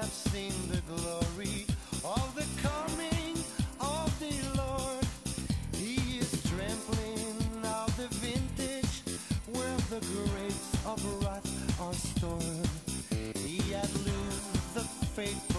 have seen the glory of the coming of the Lord. He is trampling out the vintage where the grapes of wrath are stored. He had loosed the faithful.